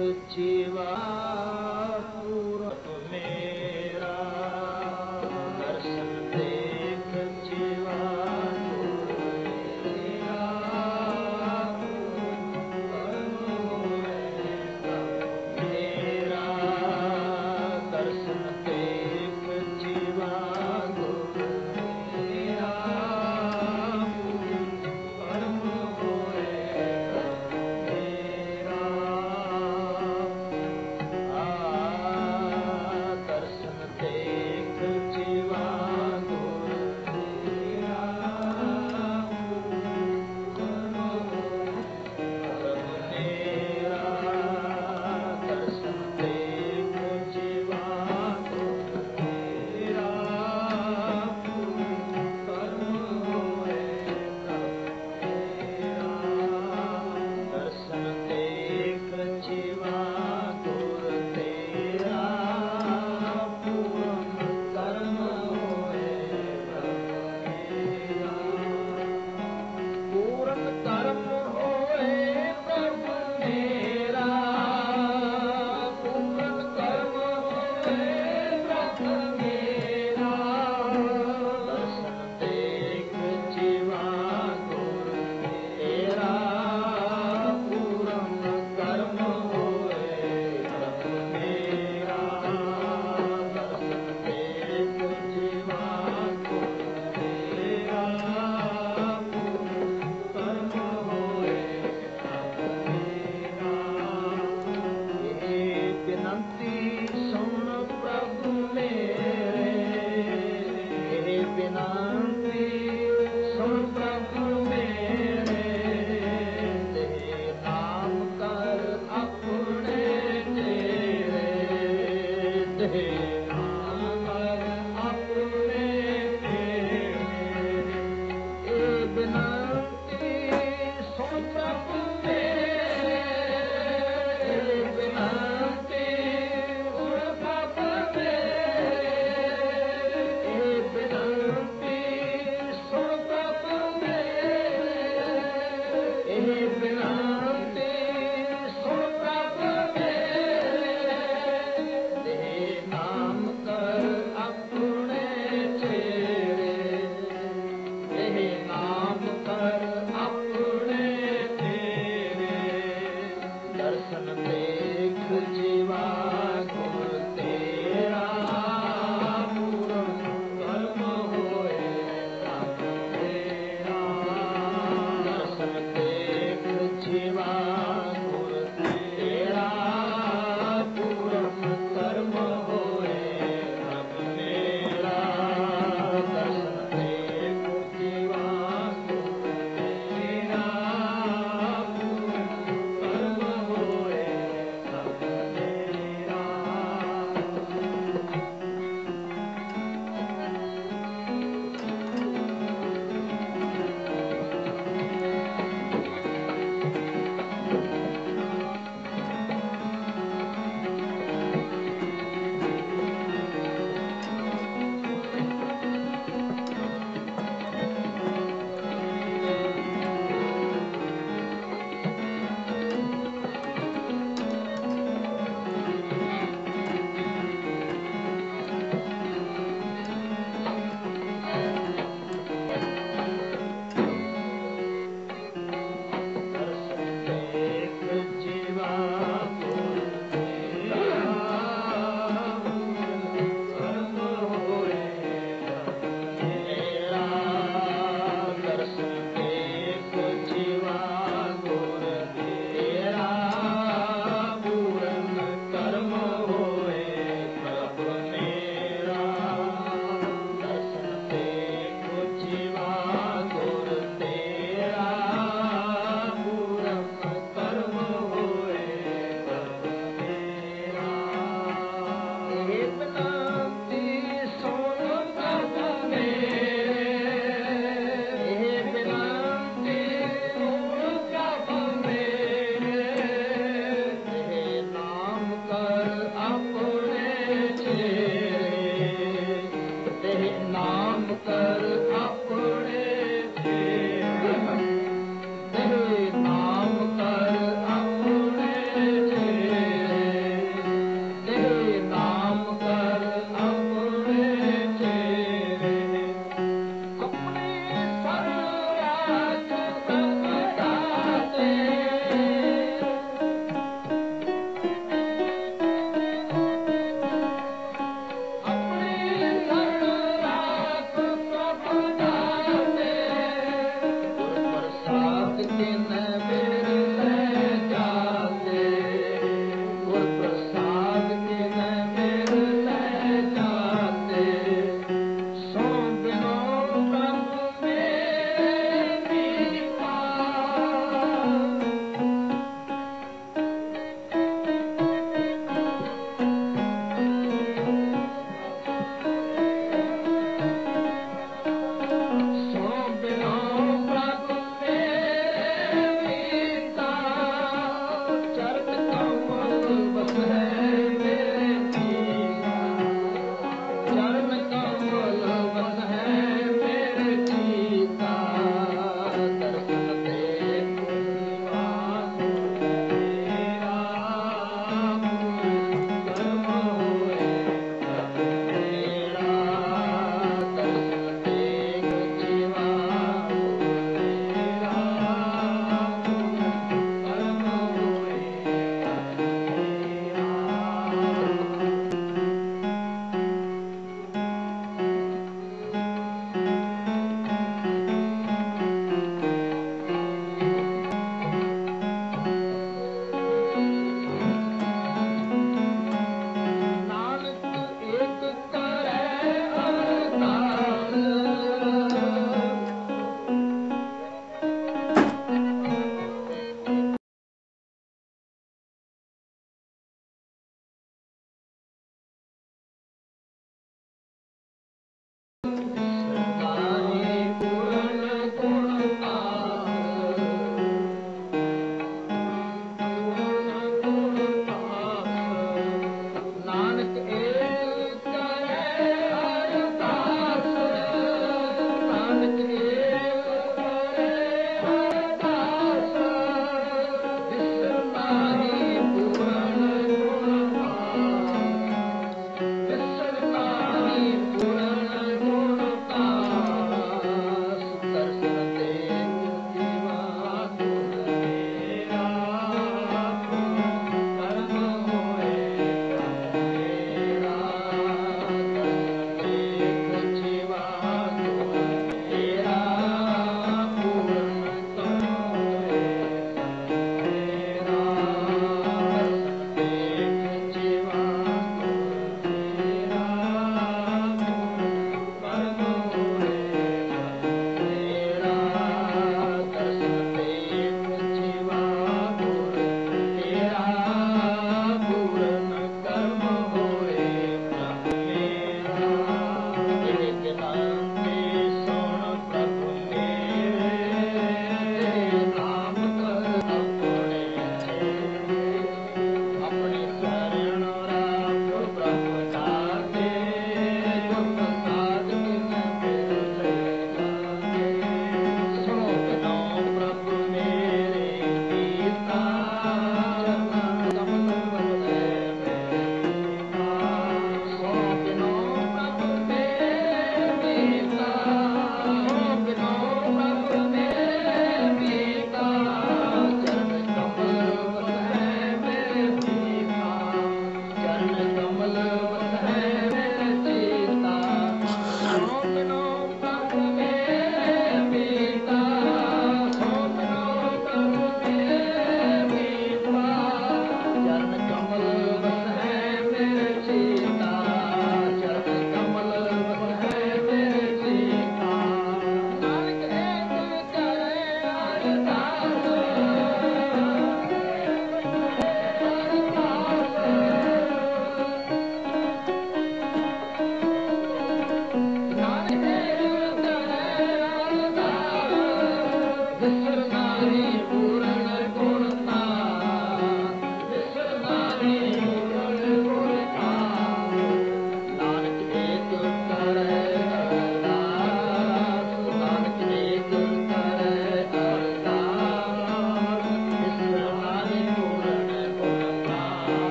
ਜੀਵਾ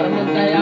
ਪਰਮ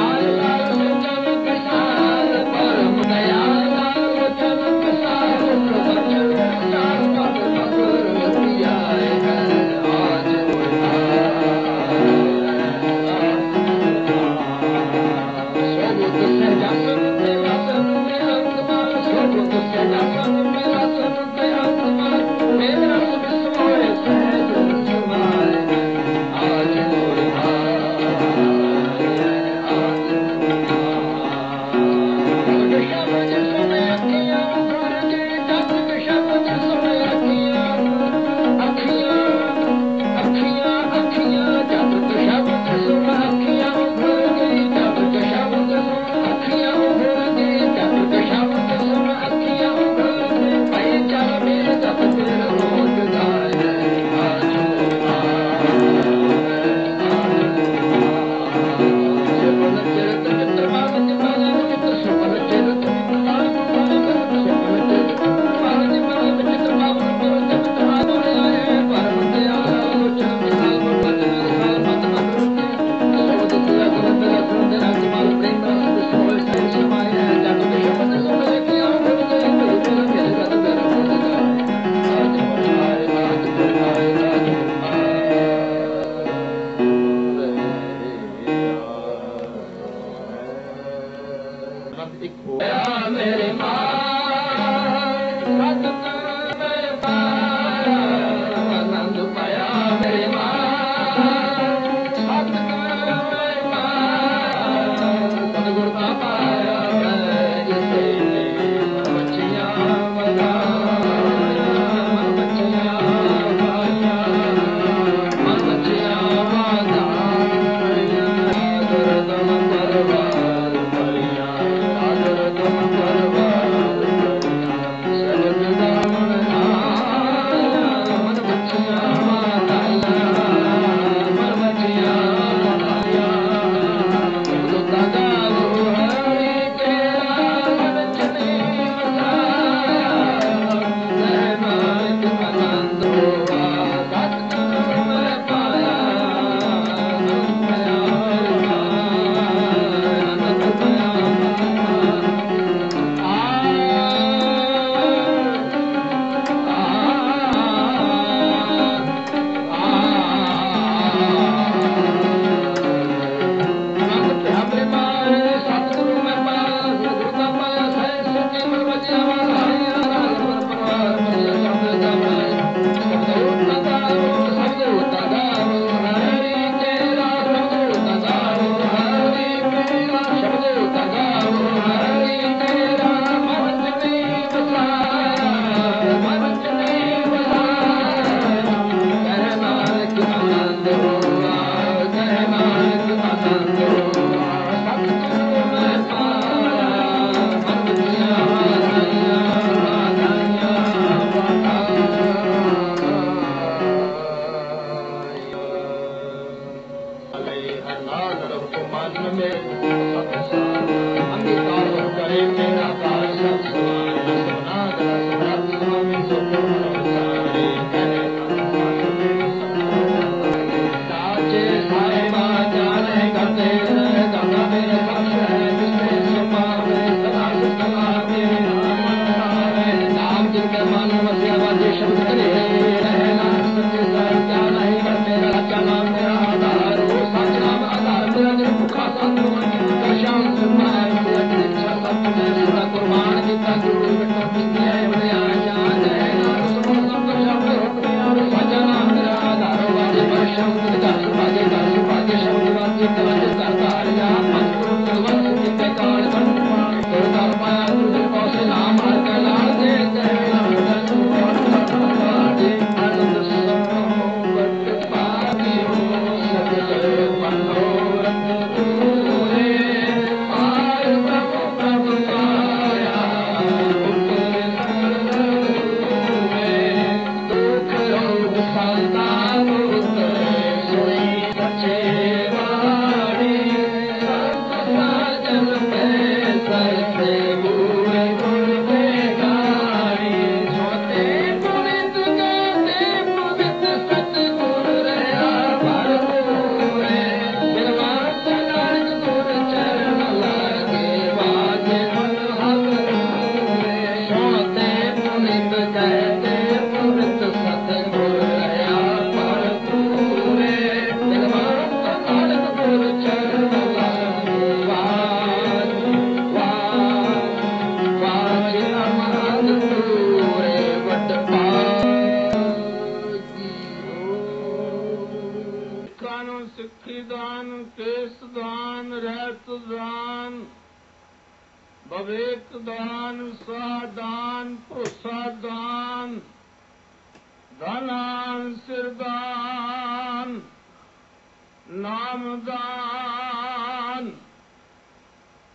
ਨਾਮ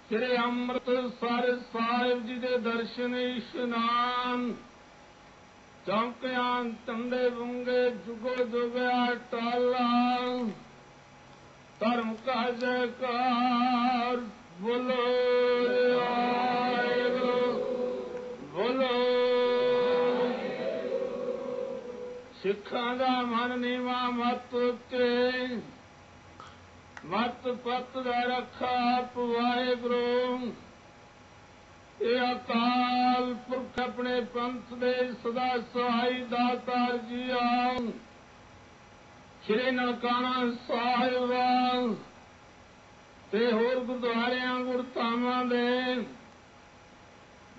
ਸ੍ਰੀ ਅੰਮ੍ਰਿਤਸਰ ਸਾਹਿਬ ਜੀ ਦੇ ਦਰਸ਼ਨ ਇਸ਼ਨਾਨ। ਚੌਂਕਿਆਂ ਤੰਦੇ ਬੁੰਗੇ, ਜੁਗੋ ਜੁਗਿਆ, ਟਾਲਾ। ਧਰਮ ਕਾ ਜੈਕਾਰ ਬੋਲੋ ਸਿੱਖਾਂ ਦਾ ਮਨ ਨੀਵਾ ਮਤ ਤੇ ਮਤ ਪਤ ਦਾ ਰੱਖਾ ਵਾਹਿਗੁਰੂ। ਇਹ ਅਕਾਲ ਪੁਰਖ ਆਪਣੇ ਪੰਥ ਦੇ ਸਦਾ ਸਹਾਈ ਦਾਤਾਰ ਜੀ ਆਓ ਸ਼੍ਰੀ ਨਨਕਾਣਾ ਸਾਹਿਬ ਤੇ ਹੋਰ ਗੁਰਦੁਆਰਿਆਂ ਗੁਰਤਾਵਾਂ ਦੇ,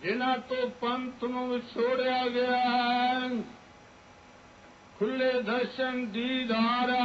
ਜਿਨ੍ਹਾਂ ਤੋਂ ਪੰਥ ਨੂੰ ਵਿਛੋੜਿਆ ਗਿਆ ਖੁੱਲੇ ਦਰਸ਼ਨ ਦੀਦਾਰਾ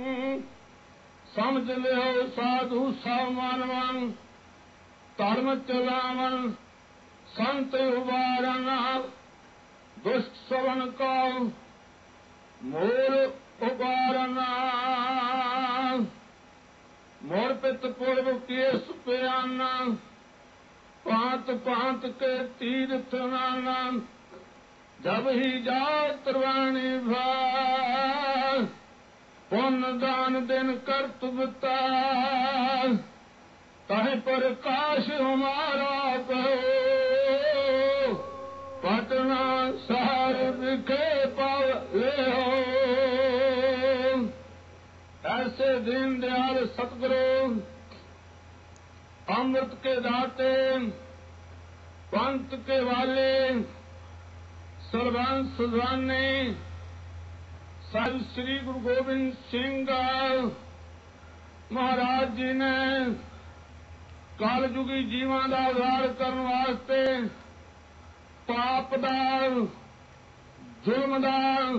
ਸਮਝ ਲਿਓ ਸਾਧੂ ਸਮਾਨਵੰ ਧਰਮ ਚਲਾਵਨ, ਸੰਤ ਉਬਾਰਨ ਦੁਸ਼ਟ ਸਵਨ ਕੋ ਮੂਲ ਉਬਾਰਨ ਮੋਰ ਪਿਤ ਪੁਰਬ ਕੇਸ ਪਿਆਨਾ, ਪਾਂਤ ਪਾਂਤ ਕੇ ਤੀਰਥ ਨਾਨਾ, ਜਬ ਹੀ ਜਾ ਤਰਵਾਣੀ ਭਾ ਪੁੰਨ ਦਾਨ ਦਿਨ ਕਰਤਵਤਾ ਤਹ ਪ੍ਰਕਾਸ਼ ਹਮਾਰਾ ਕਹੋ ਪਟਨਾ ਸ਼ਹਿਰ ਵਿਖੇ ਪਾਲੇ ਹੋ ਐਸੇ ਦੀਨ ਦਿਆਲ ਸਤਿਗੁਰੂ, ਅੰਮ੍ਰਿਤ ਕੇ ਦਾਤੇ, ਪੰਥ ਕੇ ਵਾਲੇ, ਸਰਬੰਸ ਸੁਜ਼ਾਨੇ ਸਾਹਿਬ ਸ੍ਰੀ ਗੁਰੂ ਗੋਬਿੰਦ ਸਿੰਘ ਮਹਾਰਾਜ ਜੀ ਨੇ ਕਾਲਯੁਗੀ ਜੀਵਾਂ ਦਾ ਉਧਾਰ ਕਰਨ ਵਾਸਤੇ ਪਾਪ ਦਾ, ਜ਼ੁਲਮ ਦਾ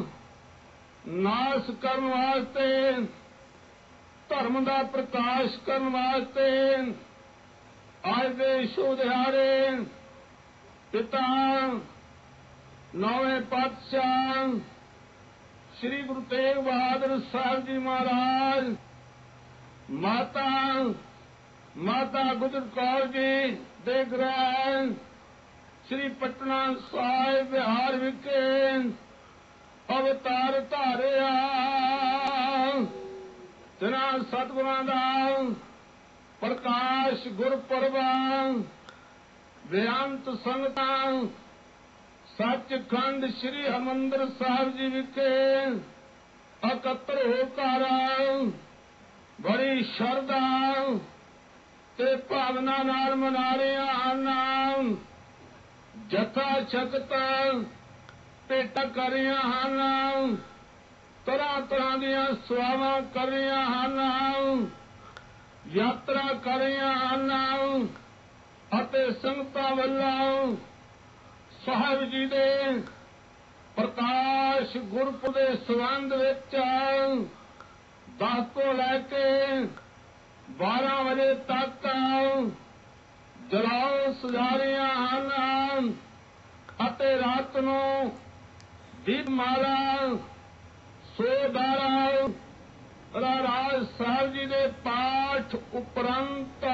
ਨਾਸ਼ ਕਰਨ ਵਾਸਤੇ, ਧਰਮ ਦਾ ਪ੍ਰਕਾਸ਼ ਕਰਨ ਵਾਸਤੇ ਅੱਜ ਦੇ ਸ਼ੁਭ ਪਿਤਾ ਨੌਵੇਂ ਪਾਤਸ਼ਾਹ ਸ੍ਰੀ ਗੁਰੂ ਤੇਗ ਬਹਾਦਰ ਸਾਹਿਬ ਜੀ ਮਹਾਰਾਜ, ਮਾਤਾ ਮਾਤਾ ਗੁਜਰ ਕੌਰ ਜੀ ਦੇ ਗ੍ਰਹਿ, ਸ੍ਰੀ ਪਟਨਾ ਸਾਹਿਬ ਬਿਹਾਰ ਵਿਖੇ ਅਵਤਾਰ ਧਾਰਿਆ। ਤਨਾ ਸਤਿਗੁਰਾਂ ਦਾ ਪ੍ਰਕਾਸ਼ ਗੁਰਪੁਰਬਾਂ ਬੇਅੰਤ ਸੰਗਤਾਂ ਸੱਚਖੰਡ ਸ੍ਰੀ ਹਰਿਮੰਦਰ ਸਾਹਿਬ ਜੀ ਵਿਖੇ ਇਕੱਤਰ ਹੋ ਕਰ ਬੜੀ ਸ਼ਰਧਾ ਤੇ ਭਾਵਨਾ ਨਾਲ ਮਨਾ ਰਹੇ ਹਨ। ਜਥਾ ਛਕਤਾ ਭੇਟਾ ਕਰ ਰਹੀਆਂ ਹਨ। ਤਰ੍ਹਾਂ ਤਰ੍ਹਾਂ ਦੀਆਂ ਸੇਵਾਵਾਂ ਕਰ ਰਹੀਆਂ ਹਨ। ਯਾਤਰਾ ਕਰ ਰਹੀਆਂ ਹਨ ਅਤੇ ਸੰਗਤਾਂ ਵੱਲੋਂ ਸਾਹਿਬ ਜੀ ਦੇ ਪ੍ਰਕਾਸ਼ ਗੁਰਪ ਦੇ ਸੰਬੰਧ ਵਿੱਚ 10 ਤੋਂ ਲੈ ਕੇ 12 ਵਜੇ ਤੱਕ ਜਲਾਉ ਸੁਝਾਰੀਆਂ ਹਨ ਅਤੇ ਰਾਤ ਨੂੰ ਦੀਪਮਾਲਾ ਸੋਦਾਰਾ ਰਾਜ ਸਾਹਿਬ ਜੀ ਦੇ ਪਾਠ ਉਪਰੰਤ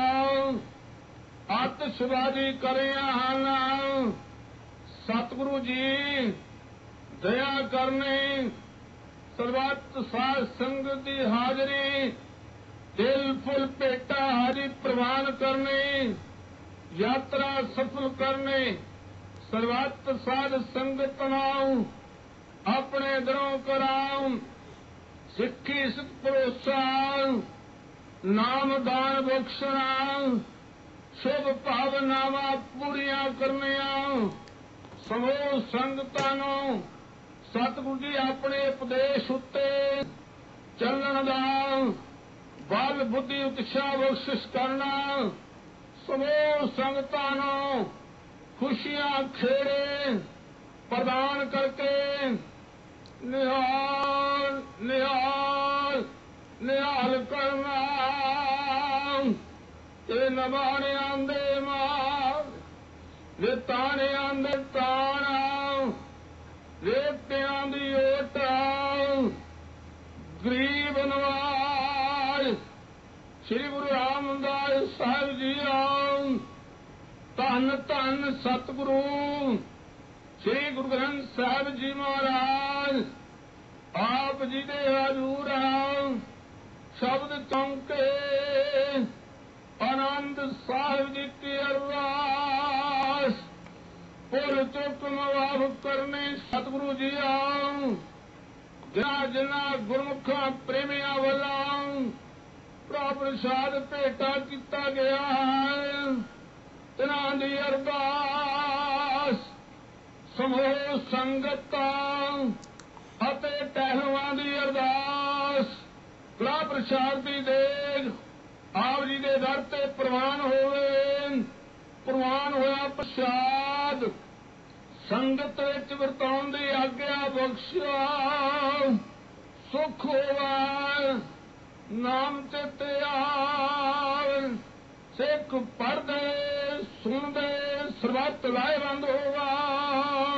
ਆਤਿਸ਼ਬਾਜ਼ੀ ਕਰਿਆ ਹਨ। ਸਤਿਗੁਰੂ ਜੀ, ਦਇਆ ਕਰਨੀ, ਸਰਬੱਤ ਸਾਧ ਸੰਗਤ ਦੀ ਹਾਜ਼ਰੀ, ਦਿਲ ਫੁੱਲ ਭੇਟਾ ਹਾਜ਼ਰੀ ਪ੍ਰਵਾਨ ਕਰਨੀ, ਯਾਤਰਾ ਸਫਲ ਕਰਨੀ, ਸਰਬੱਤ ਸਾਧ ਸੰਗਤ ਨਾਉ, ਆਪਣੇ ਦਰੋਂ ਕਰਾਉ, ਸਿੱਖੀ ਸਿੱਖ ਭਰੋਸਾ, ਨਾਮ ਦਾਨ ਬਖਸ਼ਣਾ, ਸ਼ੁਭ ਭਾਵਨਾਵਾਂ ਪੂਰੀਆਂ ਕਰਨੀਆਂ। ਸਮੂਹ ਸੰਗਤਾਂ ਨੂੰ ਸਤਿਗੁਰੂ ਜੀ ਆਪਣੇ ਉਪਦੇਸ਼ ਉੱਤੇ ਚੱਲਣ ਦਾ ਬਲ, ਬੁੱਧੀ, ਉਤਸ਼ਾਹ ਬਖਸ਼ਿਸ਼ ਕਰਨਾ ਸਮੂਹ ਸੰਗਤਾਂ ਨੂੰ ਖੁਸ਼ੀਆਂ ਖੇੜੇ ਪ੍ਰਦਾਨ ਕਰਕੇ ਨਿਹਾਲ ਨਿਹਾਲ ਨਿਹਾਲ ਕਰਨਾ। ਇਹ ਨਵਾਣਿਆਂ ਦੇ ਮਾਂ ਵੇ ਤਾਣਿਆਂ ਦੇ ਤਾਣਾ ਰੇਤਿਆਂ ਦੀ ਓਟ, ਗਰੀਬ ਨਵਾਜ, ਸ੍ਰੀ ਗੁਰੂ ਰਾਮਦਾਸ ਸਾਹਿਬ ਜੀ ਆਓ ਧੰਨ ਧੰਨ ਸਤਿਗੁਰੂ, ਸ੍ਰੀ ਗੁਰੂ ਗ੍ਰੰਥ ਸਾਹਿਬ ਜੀ ਮਹਾਰਾਜ, ਆਪ ਜੀ ਦੇ ਹਜ਼ੂਰ ਆਓ ਸ਼ਬਦ ਚੌਂਕੇ, ਆਨੰਦ ਸਾਹਿਬ ਜੀ ਕੀ ਅਰਦਾਸ ਪੁਰ ਚੁੱਕ ਮਾਫ ਕਰਨੇ ਸਤਿਗੁਰੂ ਜੀ ਆਓ ਜਿਨਾ ਜਿਨਾ ਗੁਰਮੁਖਾਂ ਪ੍ਰੇਮੀਆਂ ਵੱਲੋਂ ਪ੍ਰਭੂ ਭੇਟਾ ਕੀਤਾ ਗਿਆ ਹੈ, ਤਿਨਾਂ ਦੀ ਅਰਦਾਸ, ਸਮੂਹ ਸੰਗਤਾਂ ਅਤੇ ਟਹਿਲਵਾਂ ਦੀ ਅਰਦਾਸ ਕਲਾ ਪ੍ਰਸ਼ਾਦ ਦੀ ਦੇਗ, ਆਪ ਜੀ ਦੇ ਦਰ ਤੇ ਪ੍ਰਵਾਨ ਹੋਵੇ। ਪ੍ਰਵਾਨ ਹੋਇਆ ਪ੍ਰਸ਼ਾਦ। ਸੰਗਤ ਵਿੱਚ ਵਰਤਾਉਣ ਦੀ ਆਗਿਆ ਬਖਸ਼ਿਆ। ਸੁਖ ਹੋਵਾ, ਨਾਮ ਚਿਤ ਆਵ ਸਿੱਖ ਪੜਦੇ ਸੁਣਦੇ, ਸਰਬੱਤ ਲਾਇਬੰਦ ਹੋਵਾ।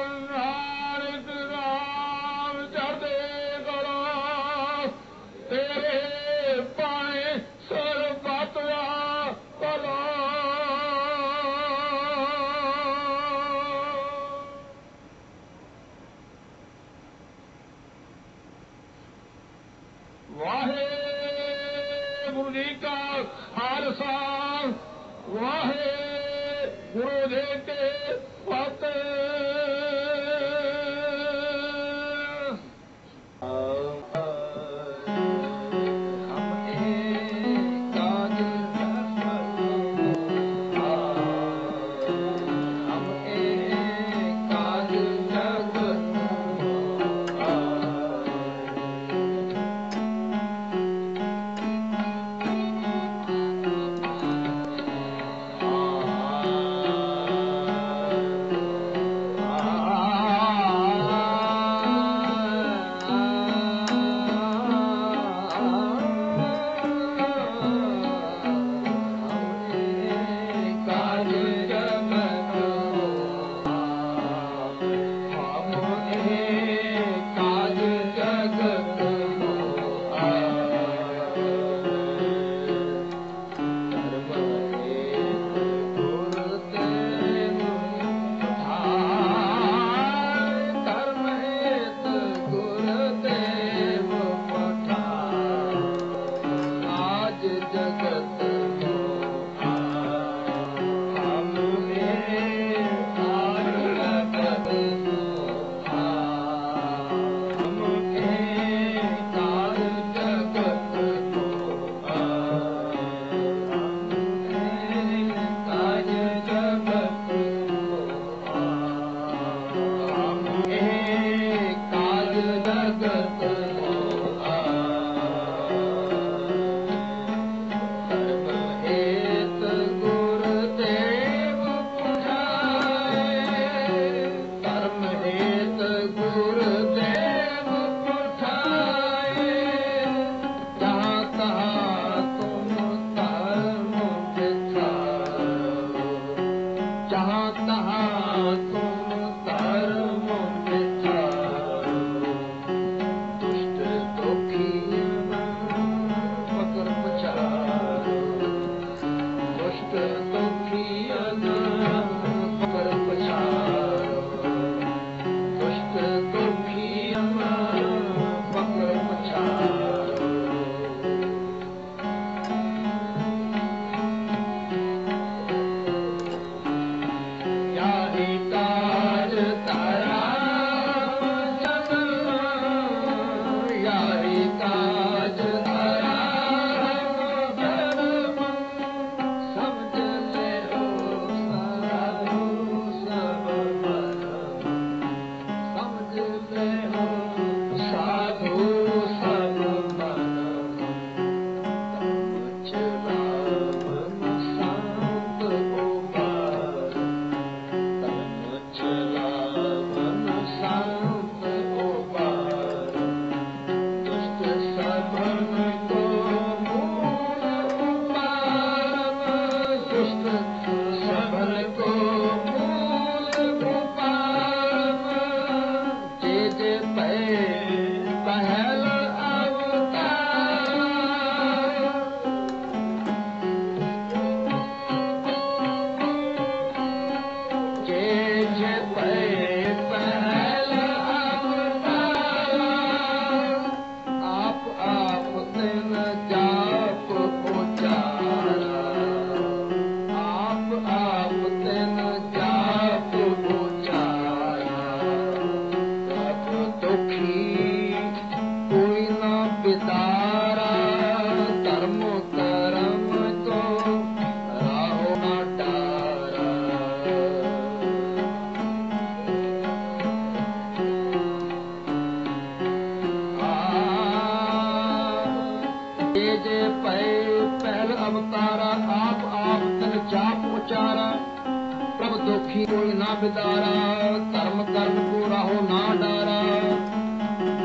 ਨਾ ਬਿਦਾਰਾ, ਧਰਮ ਕਰਨ ਕੋ ਰਹੋ ਨਾ ਡਾਰਾ।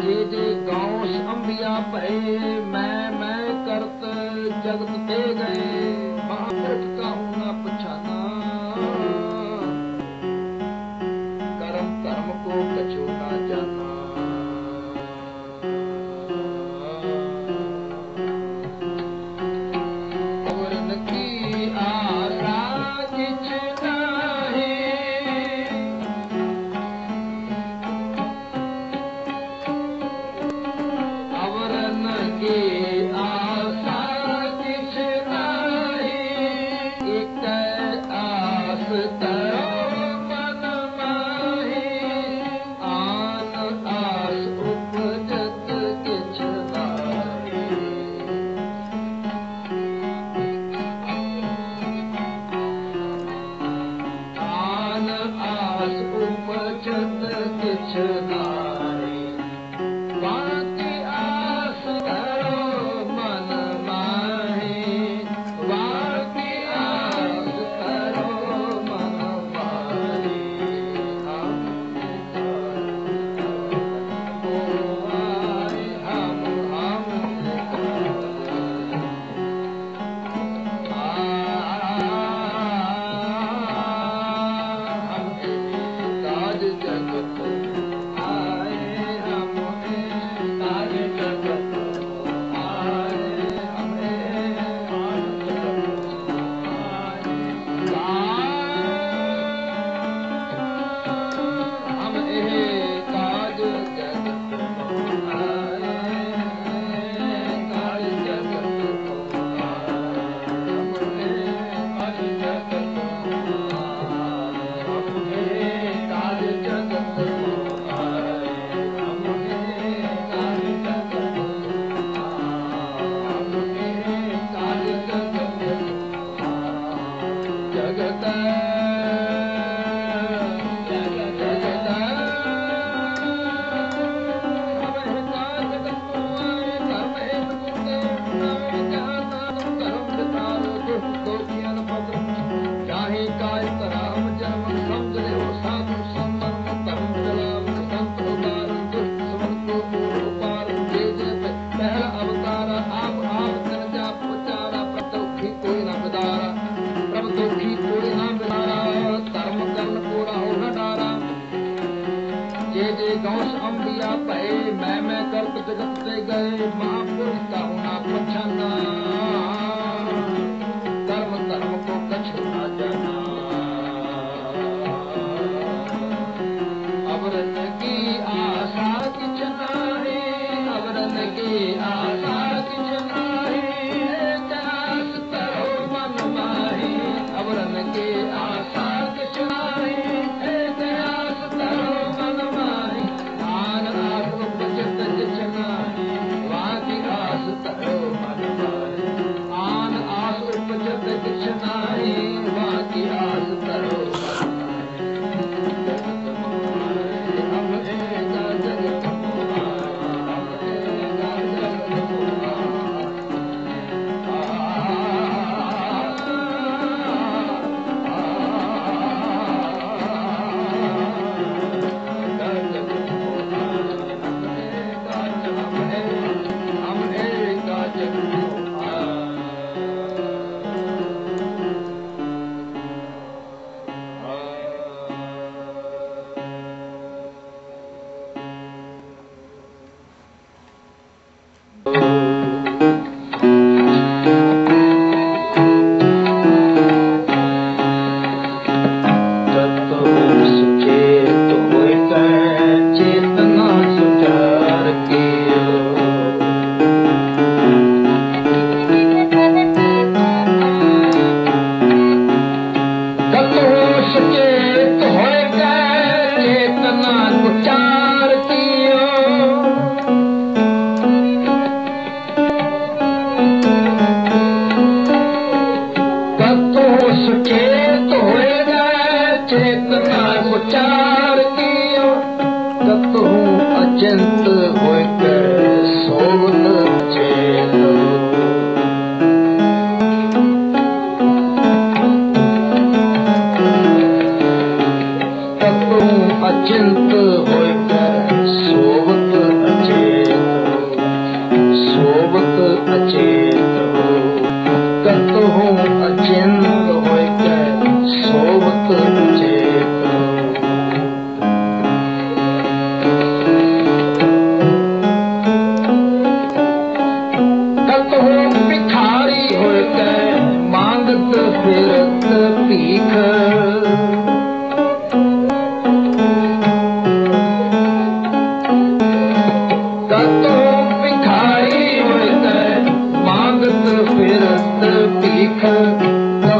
ਜੇ ਜੇ ਗਾਉਂ ਅੰਬਿਆ ਭਏ, ਮੈਂ ਮੈਂ ਕਰਤ ਜਗਤ ਤੇ ਗਏ।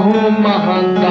اللهم أنت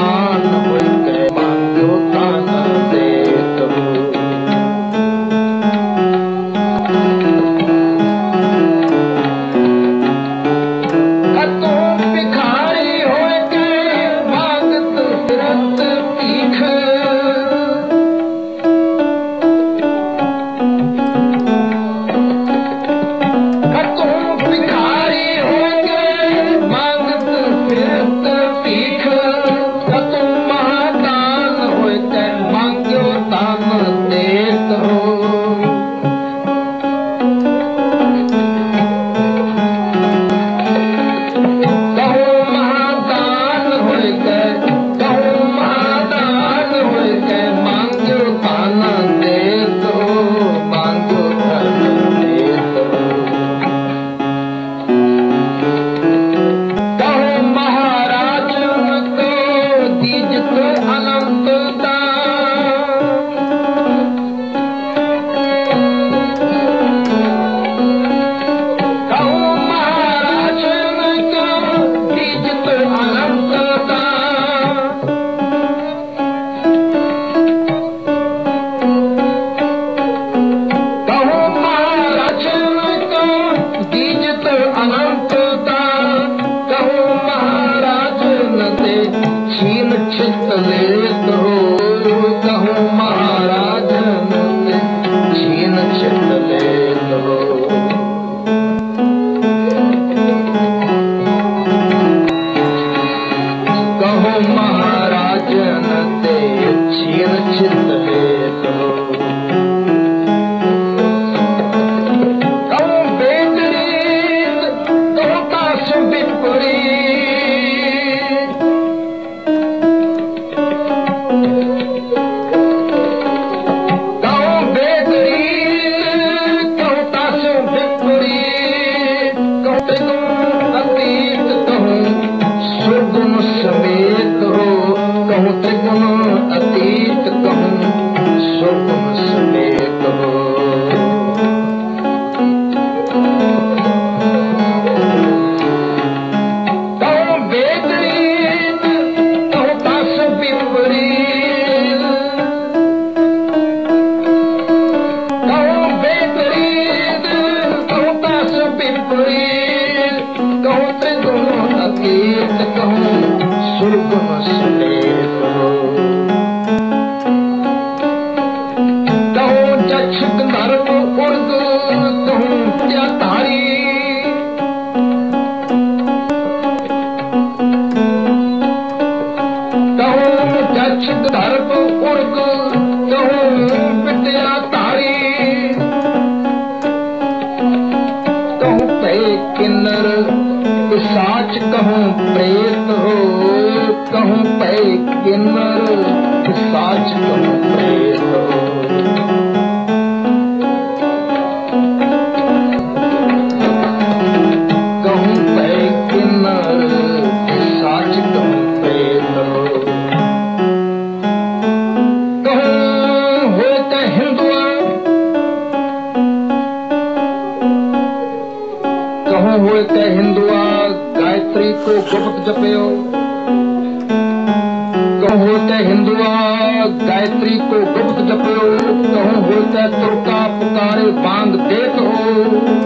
होते हिंदुआ गायत्री को गुप्त जपो कहूँ होते तुरका पुकारे बांध देत हो